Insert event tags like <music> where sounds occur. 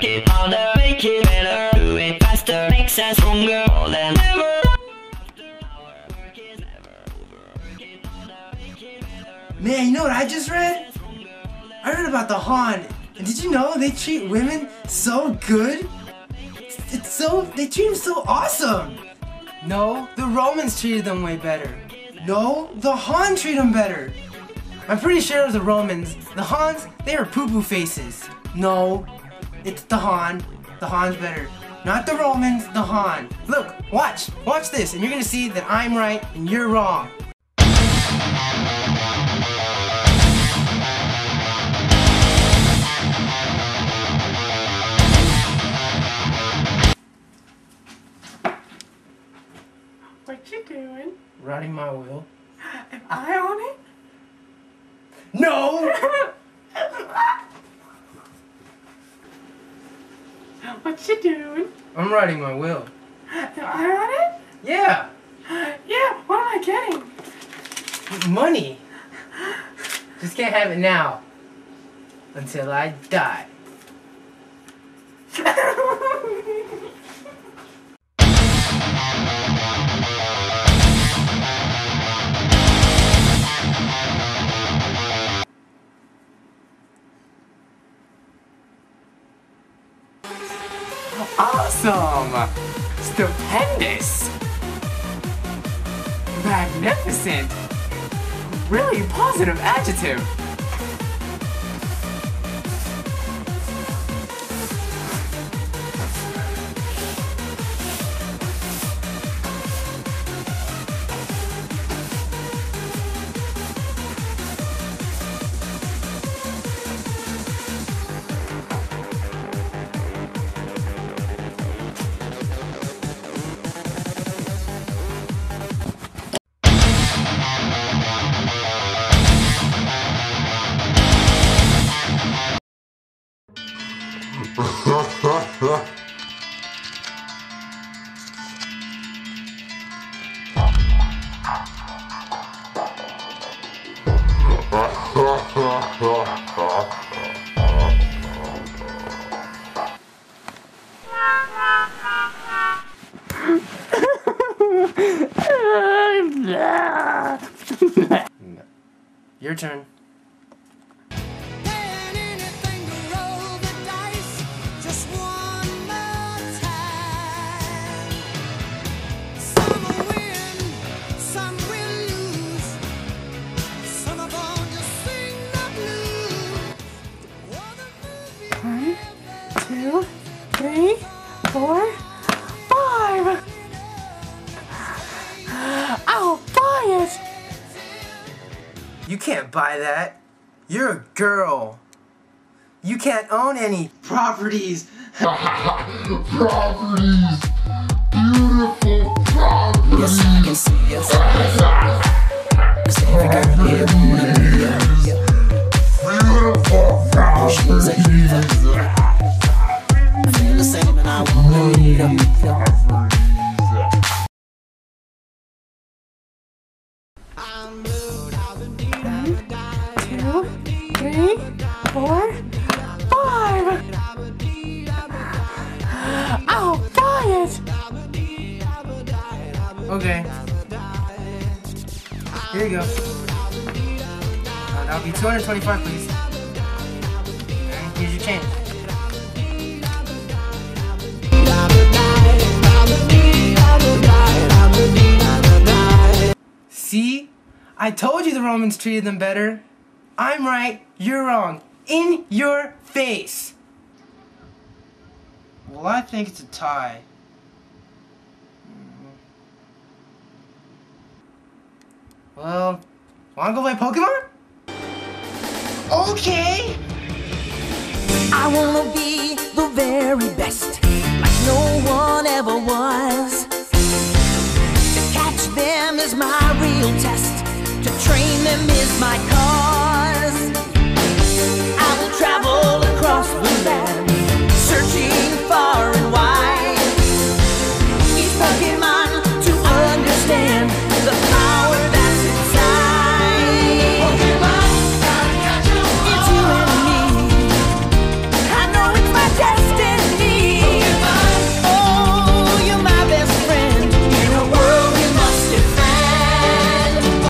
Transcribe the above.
Harder, make it better, do it faster, makes us stronger more than ever. Man, you know what I just read? I read about the Han. And did you know they treat women so good? It's, so, they treat them so awesome. No, the Romans treated them way better. No, the Han treat them better. I'm pretty sure it was the Romans. The Hans, they were poo-poo faces. No, it's the Han. The Han's better. Not the Romans, the Han. Look, watch, watch this, and you're gonna see that I'm right and you're wrong. What you doing? Riding my wheel. Am I on it? No! What you doing? I'm riding my. Am I on it? Yeah! Yeah, what am I getting? Money! Just can't have it now. Until I die. Awesome! Stupendous! Magnificent! Really positive adjective! <laughs> Your turn. You can't buy that. You're a girl. You can't own any properties. <laughs> properties. Beautiful properties. Yes, I can three, four, five. I'll buy it. Okay. Here you go. That'll be 225, please. Here's your change. See? I told you the Romans treated them better. I'm right, you're wrong. In your face. Well, I think it's a tie. Well, wanna go play Pokemon? Okay! I wanna be